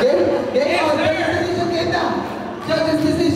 Get, get yes, on. Sir. Get down. Judges, this is